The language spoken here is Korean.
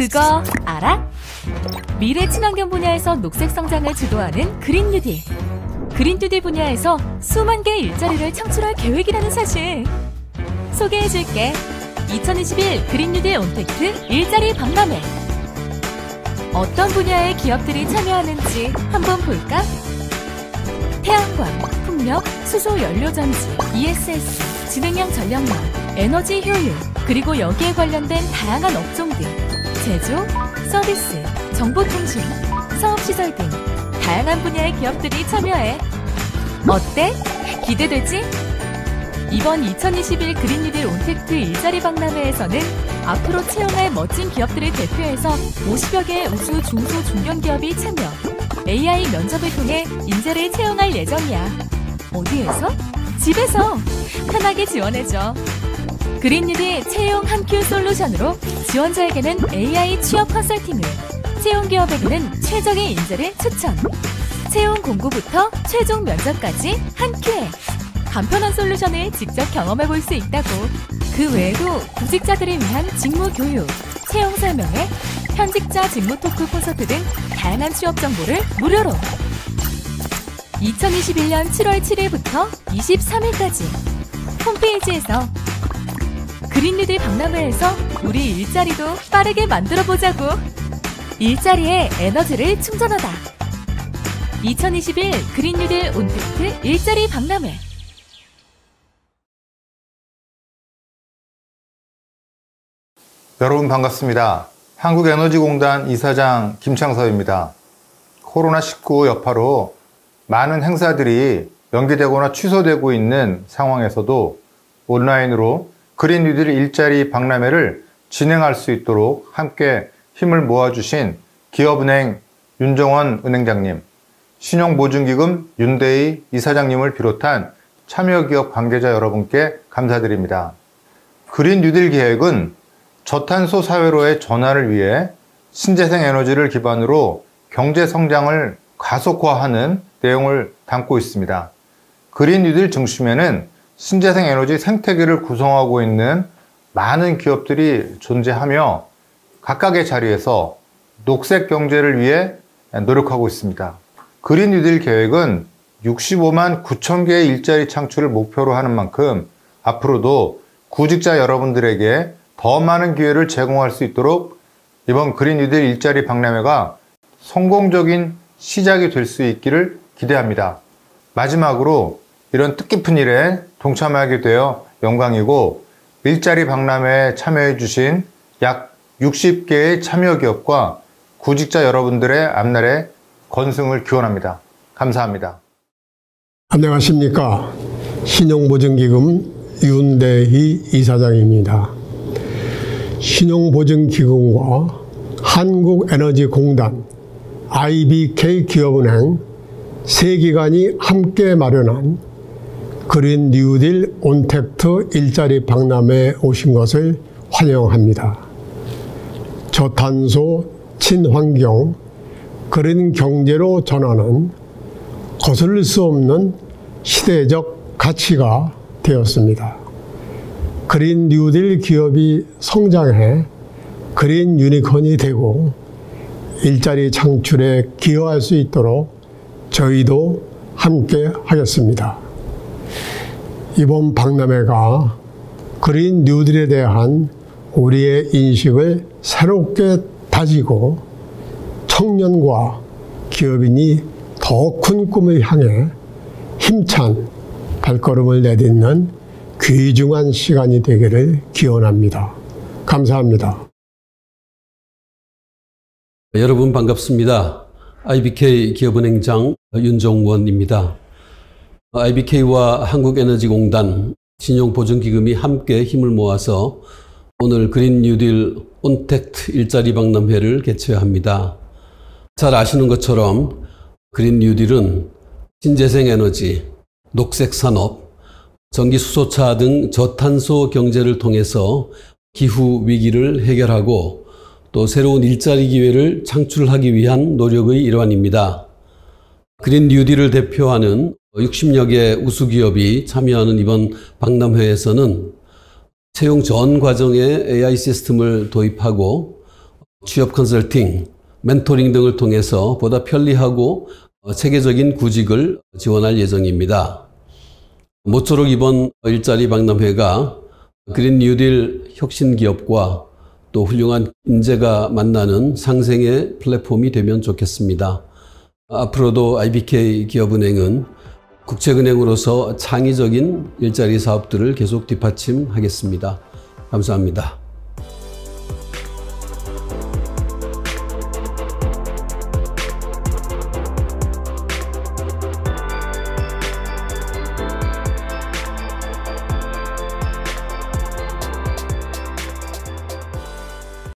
그거 알아? 미래 친환경 분야에서 녹색 성장을 주도하는 그린 뉴딜. 그린 뉴딜 분야에서 수만 개의 일자리를 창출할 계획이라는 사실. 소개해줄게. 2021 그린 뉴딜 온택트 일자리 박람회. 어떤 분야의 기업들이 참여하는지 한번 볼까? 태양광, 풍력, 수소 연료 전지, ESS, 지능형 전력망, 에너지 효율, 그리고 여기에 관련된 다양한 업종들, 제조, 서비스, 정보통신, 사업시설 등 다양한 분야의 기업들이 참여해. 어때? 기대되지? 이번 2021 그린뉴딜 온택트 일자리 박람회에서는 앞으로 채용할 멋진 기업들을 대표해서 50여 개의 우수 중소 중견 기업이 참여. AI 면접을 통해 인재를 채용할 예정이야. 어디에서? 집에서 편하게 지원해줘. 그린뉴딜 채용 한큐 솔루션으로 지원자에게는 AI 취업 컨설팅을, 채용 기업에게는 최적의 인재를 추천. 채용 공고부터 최종 면접까지 한 큐에 간편한 솔루션을 직접 경험해 볼 수 있다고. 그 외에도 구직자들을 위한 직무 교육, 채용 설명회, 현직자 직무 토크 콘서트 등 다양한 취업 정보를 무료로. 2021년 7월 7일부터 23일까지 홈페이지에서 그린리들 박람회에서 우리 일자리도 빠르게 만들어 보자고. 일자리에 에너지를 충전하다. 2021 그린리들 온택트 일자리 박람회. 여러분 반갑습니다. 한국에너지공단 이사장 김창섭입니다. 코로나19 여파로 많은 행사들이 연기되거나 취소되고 있는 상황에서도 온라인으로 그린 뉴딜 일자리 박람회를 진행할 수 있도록 함께 힘을 모아주신 기업은행 윤정원 은행장님, 신용보증기금 윤대희 이사장님을 비롯한 참여기업 관계자 여러분께 감사드립니다. 그린 뉴딜 계획은 저탄소 사회로의 전환을 위해 신재생 에너지를 기반으로 경제 성장을 가속화하는 내용을 담고 있습니다. 그린 뉴딜 중심에는 신재생 에너지 생태계를 구성하고 있는 많은 기업들이 존재하며 각각의 자리에서 녹색 경제를 위해 노력하고 있습니다. 그린 뉴딜 계획은 65만 9천 개의 일자리 창출을 목표로 하는 만큼 앞으로도 구직자 여러분들에게 더 많은 기회를 제공할 수 있도록 이번 그린 뉴딜 일자리 박람회가 성공적인 시작이 될 수 있기를 기대합니다. 마지막으로 이런 뜻깊은 일에 동참하게 되어 영광이고 일자리 박람회에 참여해 주신 약 60개의 참여 기업과 구직자 여러분들의 앞날에 건승을 기원합니다. 감사합니다. 안녕하십니까. 신용보증기금 윤대희 이사장입니다. 신용보증기금과 한국에너지공단, IBK 기업은행 세 기관이 함께 마련한 그린 뉴딜 온택트 일자리 박람회에 오신 것을 환영합니다. 저탄소, 친환경, 그린 경제로 전환은 거슬릴 수 없는 시대적 가치가 되었습니다. 그린 뉴딜 기업이 성장해 그린 유니콘이 되고 일자리 창출에 기여할 수 있도록 저희도 함께 하겠습니다. 이번 박람회가 그린 뉴딜에 대한 우리의 인식을 새롭게 다지고 청년과 기업인이 더 큰 꿈을 향해 힘찬 발걸음을 내딛는 귀중한 시간이 되기를 기원합니다. 감사합니다. 여러분 반갑습니다. IBK 기업은행장 윤종원입니다. IBK와 한국에너지공단 신용보증기금이 함께 힘을 모아서 오늘 그린 뉴딜 온택트 일자리 박람회를 개최합니다. 잘 아시는 것처럼 그린 뉴딜은 신재생 에너지, 녹색 산업, 전기 수소차 등 저탄소 경제를 통해서 기후 위기를 해결하고 또 새로운 일자리 기회를 창출하기 위한 노력의 일환입니다. 그린 뉴딜을 대표하는 60여 개 우수기업이 참여하는 이번 박람회에서는 채용 전 과정에 AI 시스템을 도입하고 취업 컨설팅, 멘토링 등을 통해서 보다 편리하고 체계적인 구직을 지원할 예정입니다. 모쪼록 이번 일자리 박람회가 그린 뉴딜 혁신 기업과 또 훌륭한 인재가 만나는 상생의 플랫폼이 되면 좋겠습니다. 앞으로도 IBK 기업은행은 국책은행으로서 창의적인 일자리 사업들을 계속 뒷받침하겠습니다. 감사합니다.